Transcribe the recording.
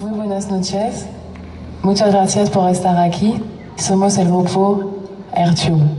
Muy buenas noches. Muchas gracias por estar aquí. Somos el grupo Airtube.